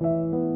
Música